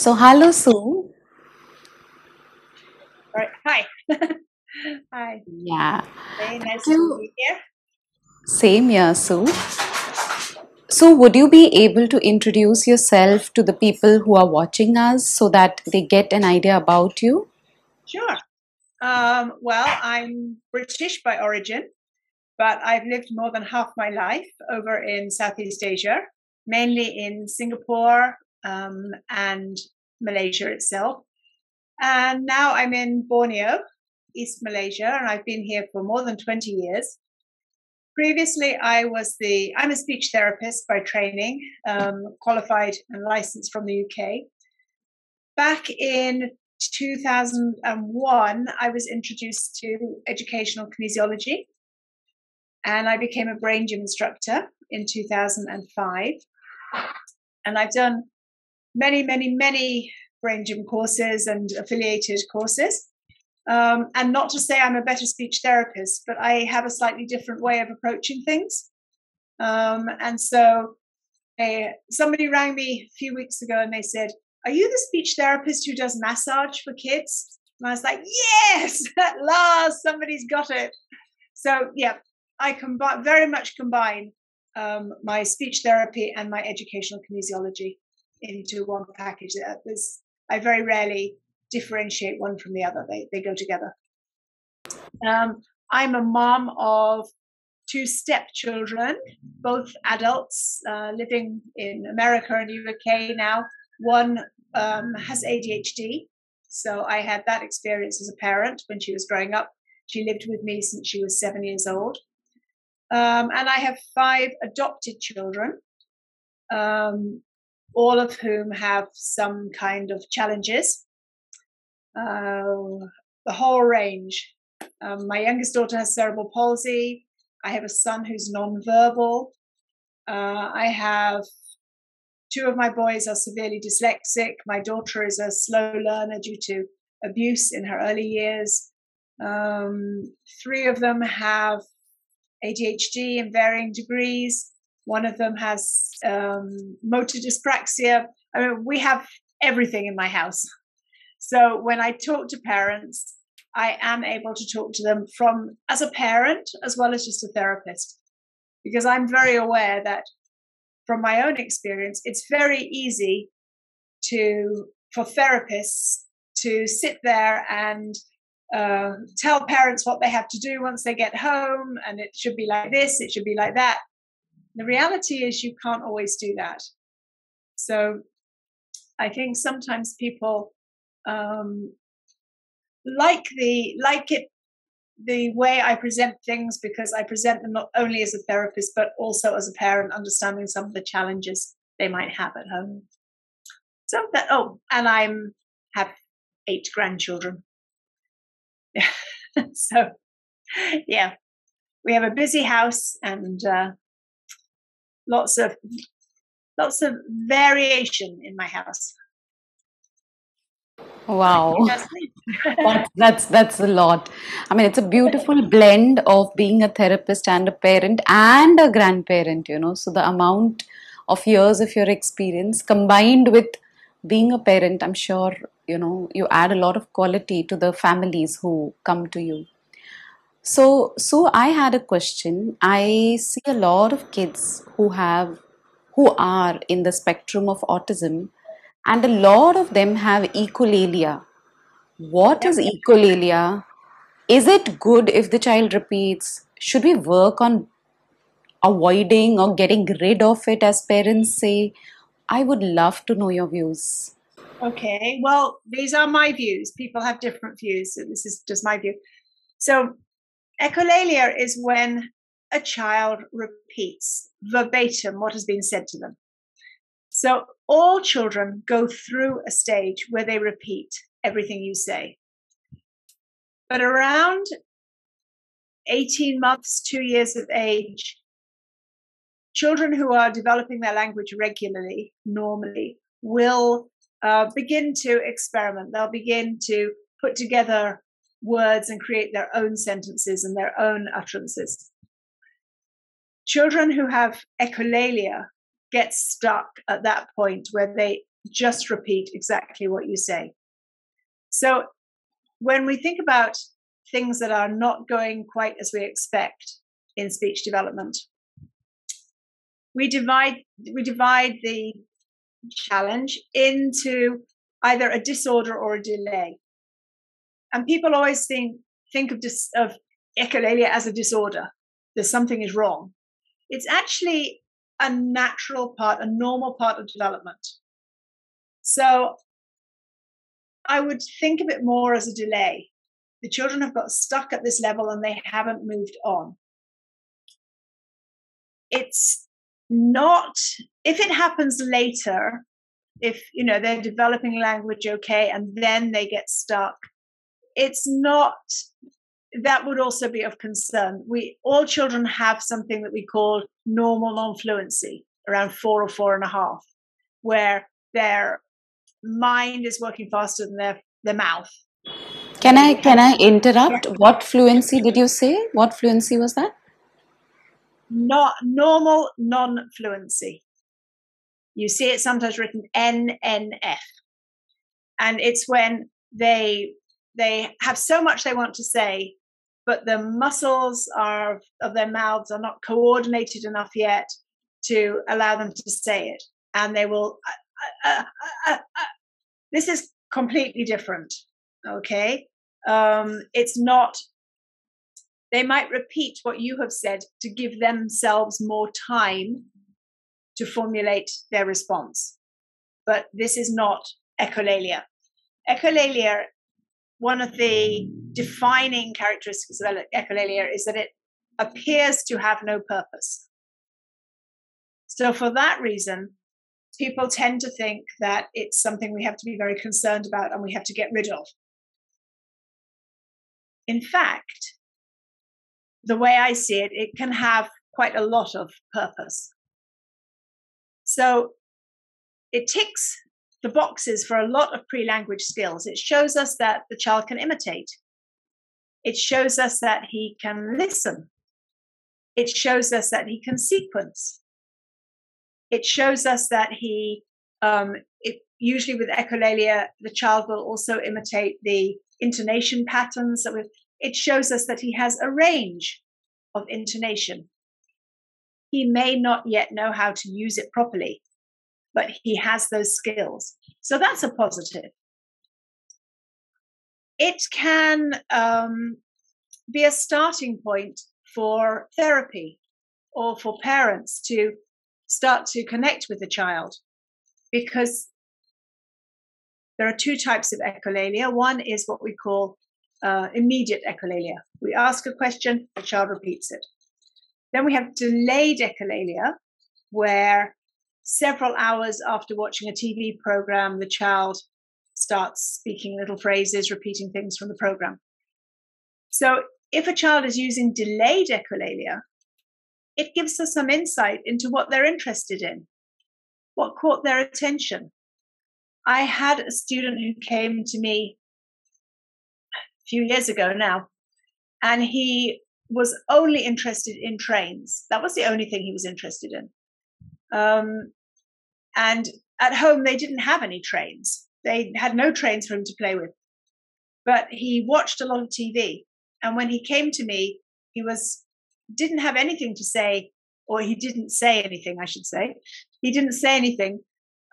So, hello, Sue. Right. Hi. Hi. Yeah. Very nice to be here. same here, Sue. So, would you be able to introduce yourself to the people who are watching us so that they get an idea about you? Sure. Um, well, I'm British by origin, but I've lived more than half my life over in Southeast Asia, mainly in Singapore um, and Malaysia itself. And now I'm in Borneo, East Malaysia, and I've been here for more than 20 years. Previously, I was the, I'm a speech therapist by training, um, qualified and licensed from the UK. Back in 2001, I was introduced to educational kinesiology and I became a brain gym instructor in 2005. And I've done many, many, many brain gym courses and affiliated courses. Um, and not to say I'm a better speech therapist, but I have a slightly different way of approaching things. Um, and so somebody rang me a few weeks ago and they said, Are you the speech therapist who does massage for kids? And I was like, Yes, at last, somebody's got it. So, yeah, I combine very much combine um, my speech therapy and my educational kinesiology into one package. There's, I very rarely differentiate one from the other, they, they go together. Um, I'm a mom of two stepchildren, both adults uh, living in America and UK now. One um, has ADHD, so I had that experience as a parent when she was growing up. She lived with me since she was seven years old. Um, and I have five adopted children, um, all of whom have some kind of challenges. Uh, the whole range. Um, my youngest daughter has cerebral palsy. I have a son who's nonverbal. Uh, I have two of my boys are severely dyslexic. My daughter is a slow learner due to abuse in her early years. Um, three of them have ADHD in varying degrees. One of them has um, motor dyspraxia. I mean, we have everything in my house. So when I talk to parents, I am able to talk to them from as a parent as well as just a therapist, because I'm very aware that from my own experience, it's very easy to for therapists to sit there and uh, tell parents what they have to do once they get home, and it should be like this, it should be like that. The reality is, you can't always do that. So I think sometimes people um, like the like it the way I present things because I present them not only as a therapist but also as a parent, understanding some of the challenges they might have at home. So that oh, and I'm have eight grandchildren. Yeah. so yeah, we have a busy house and uh, lots of lots of variation in my house. Wow. That's that's that's a lot. I mean, it's a beautiful blend of being a therapist and a parent and a grandparent, you know. So the amount of years of your experience combined with being a parent, I'm sure, you know, you add a lot of quality to the families who come to you. So, so I had a question. I see a lot of kids who have who are in the spectrum of autism, and a lot of them have echolalia. What is echolalia? Is it good if the child repeats? Should we work on avoiding or getting rid of it, as parents say? I would love to know your views. Okay, well, these are my views. People have different views, so this is just my view. So, echolalia is when a child repeats verbatim what has been said to them. So, all children go through a stage where they repeat everything you say. But around 18 months, two years of age, children who are developing their language regularly, normally, will uh, begin to experiment. They'll begin to put together words and create their own sentences and their own utterances. Children who have echolalia get stuck at that point where they just repeat exactly what you say. So when we think about things that are not going quite as we expect in speech development, we divide we divide the challenge into either a disorder or a delay. And people always think think of dis, of echolalia as a disorder. There's something is wrong. It's actually a natural part, a normal part of development. So I would think of it more as a delay. The children have got stuck at this level and they haven't moved on. It's not, if it happens later, if you know they're developing language okay and then they get stuck it's not that would also be of concern. We all children have something that we call normal non-fluency around four or four and a half where their mind is working faster than their their mouth. Can i can i interrupt? Yeah. what fluency did you say? What fluency was that? Not normal non-fluency. You see it sometimes written NNF. And it's when they they have so much they want to say, but the muscles are of their mouths are not coordinated enough yet to allow them to say it. And they will uh, uh, uh, uh, uh this is completely different. Okay. Um, it's not they might repeat what you have said to give themselves more time to formulate their response. But this is not echolalia. Echolalia, one of the defining characteristics of echolalia is that it appears to have no purpose. So, for that reason, people tend to think that it's something we have to be very concerned about and we have to get rid of. In fact, the way I see it, it can have quite a lot of purpose. So it ticks the boxes for a lot of pre language skills. It shows us that the child can imitate, it shows us that he can listen, it shows us that he can sequence, it shows us that he, um, it, usually with echolalia, the child will also imitate the intonation patterns that it shows us that he has a range of intonation. He may not yet know how to use it properly, but he has those skills. So that's a positive. It can um, be a starting point for therapy or for parents to start to connect with the child because there are two types of echolalia. One is what we call uh, immediate echolalia. We ask a question, the child repeats it. Then we have delayed echolalia, where several hours after watching a TV program, the child starts speaking little phrases, repeating things from the program. So if a child is using delayed echolalia, it gives us some insight into what they're interested in, what caught their attention. I had a student who came to me a few years ago now, and he was only interested in trains. That was the only thing he was interested in. Um, and at home, they didn't have any trains. They had no trains for him to play with. But he watched a lot of TV. And when he came to me, he was didn't have anything to say, or he didn't say anything, I should say. He didn't say anything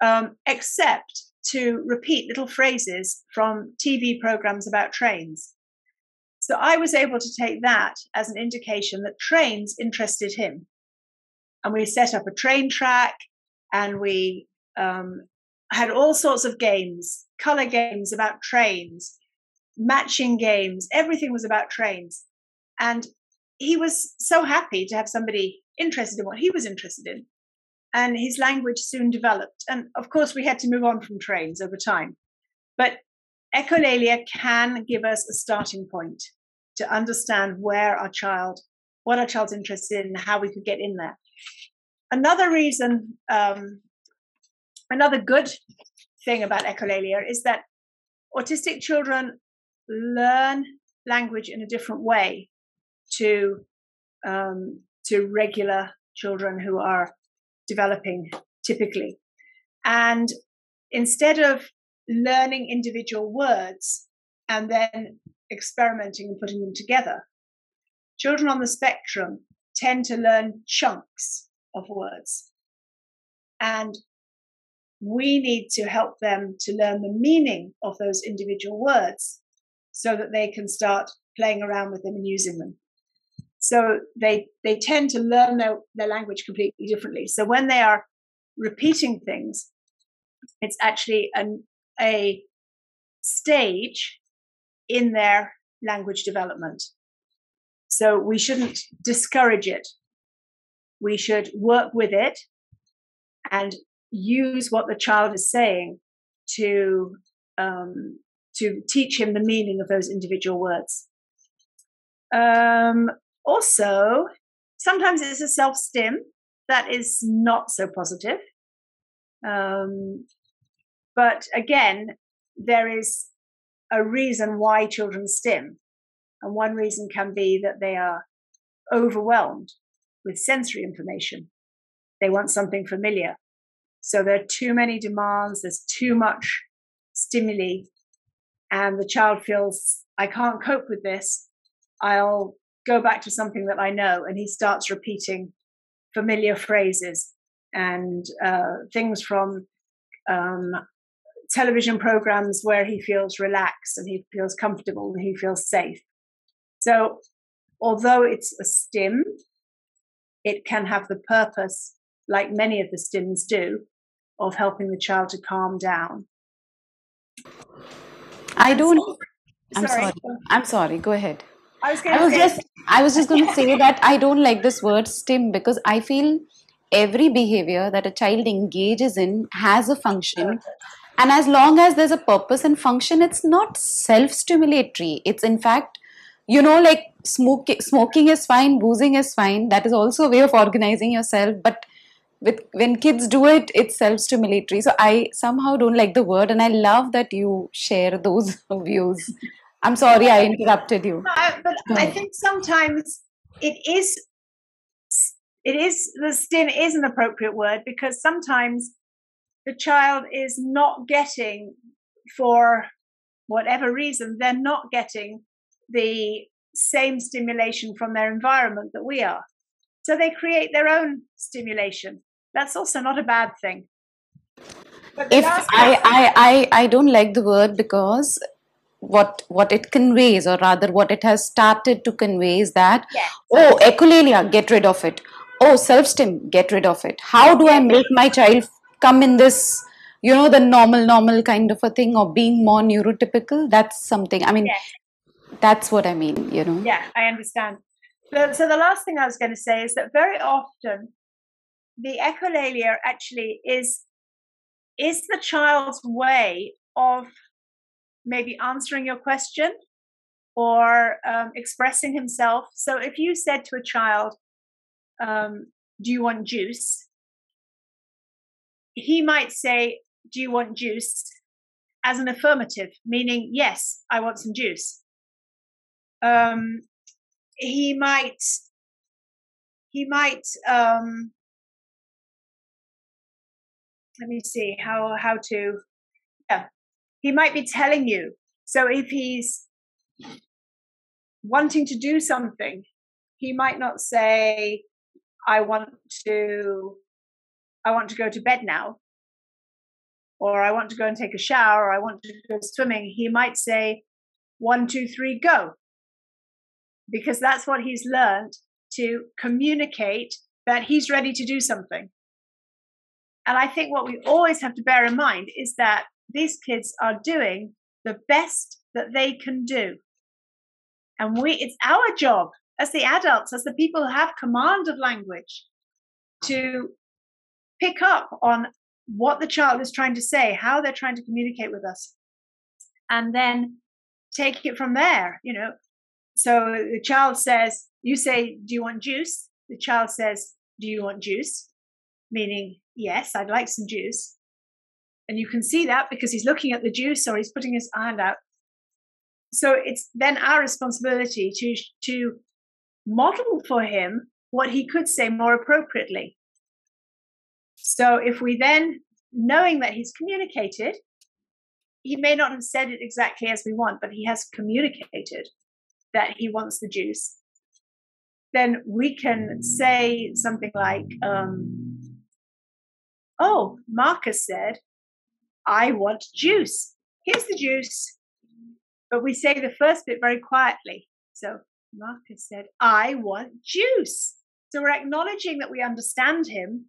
um, except to repeat little phrases from TV programs about trains. So I was able to take that as an indication that trains interested him. And we set up a train track and we um, had all sorts of games, color games about trains, matching games, everything was about trains. And he was so happy to have somebody interested in what he was interested in. And his language soon developed. And of course, we had to move on from trains over time. But echolalia can give us a starting point to understand where our child, what our child's interested in, how we could get in there. Another reason, um, another good thing about echolalia is that autistic children learn language in a different way to um, to regular children who are developing typically, and instead of learning individual words and then experimenting and putting them together, children on the spectrum tend to learn chunks of words. And we need to help them to learn the meaning of those individual words so that they can start playing around with them and using them. So they they tend to learn their, their language completely differently. So when they are repeating things, it's actually an, a stage in their language development. So we shouldn't discourage it. We should work with it and use what the child is saying to um, to teach him the meaning of those individual words. Um, also, sometimes it's a self stim that is not so positive. Um, but again, there is a reason why children stim. And one reason can be that they are overwhelmed with sensory information. They want something familiar. So there are too many demands, there's too much stimuli, and the child feels, I can't cope with this. I'll go back to something that I know. And he starts repeating familiar phrases and uh, things from um, television programs where he feels relaxed and he feels comfortable and he feels safe. So, although it's a stim, it can have the purpose, like many of the stims do, of helping the child to calm down. I don't. I'm sorry. I'm sorry. Go ahead. I was, I was just I was just going to say that I don't like this word stim because I feel every behavior that a child engages in has a function and as long as there's a purpose and function it's not self stimulatory it's in fact you know like smoke, smoking is fine boozing is fine. That is also a way of organizing yourself. But with when kids do it it's self stimulatory so i somehow don't like the word and i love that you share those views. I'm sorry I interrupted you. but I think sometimes it is it is the stim is an appropriate word because sometimes the child is not getting for whatever reason they're not getting the same stimulation from their environment that we are. So they create their own stimulation. That's also not a bad thing. If I, I, I i don't like the word because what what it conveys or rather what it has started to convey is that yes. oh echolalia get rid of it. Oh self stim get rid of it. How do i make my child come in this you know the normal normal kind of a thing or being more neurotypical? That's something i mean yes. That's what i mean you know yeah i understand so, the last thing i was going to say is that very often the echolalia actually is is the child's way of maybe answering your question or um, expressing himself. So if you said to a child, um, Do you want juice? He might say, Do you want juice? as an affirmative, meaning, Yes, I want some juice. Um, he might, he might, um, let me see how how to yeah he might be telling you. So if he's wanting to do something, he might not say, I want to I want to go to bed now. Or I want to go and take a shower, or I want to go swimming. He might say, one, two, three, go. Because that's what he's learned to communicate that he's ready to do something. And I think what we always have to bear in mind is that these kids are doing the best that they can do. And we, it's our job as the adults, as the people who have command of language, to pick up on what the child is trying to say, how they're trying to communicate with us, and then take it from there. You know, so the child says, "You say, do you want juice?" The child says, "Do you want juice?" Meaning, yes, I'd like some juice. And you can see that because he's looking at the juice or he's putting his hand out. So it's then our responsibility to, to model for him what he could say more appropriately. So if we then knowing that he's communicated, he may not have said it exactly as we want, but he has communicated that he wants the juice. Then we can say something like, um, Oh, Marcus said, I want juice. Here's the juice. But we say the first bit very quietly. So Marcus said, I want juice. So we're acknowledging that we understand him,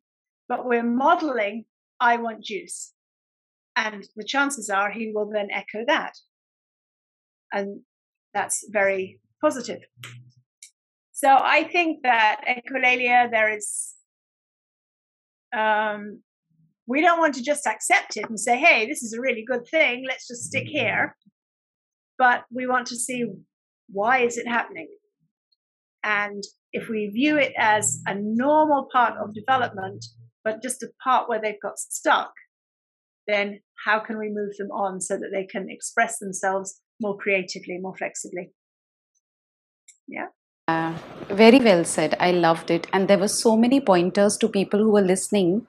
but we're modeling, I want juice. And the chances are he will then echo that. And that's very positive. So I think that echolalia, there is, um, we don't want to just accept it and say, hey, this is a really good thing, let's just stick here. But we want to see why is it happening? And if we view it as a normal part of development, but just a part where they've got stuck, then how can we move them on so that they can express themselves more creatively, more flexibly? Yeah. Uh, very well said. I loved it. And there were so many pointers to people who were listening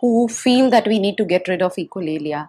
who feel that we need to get rid of echolalia.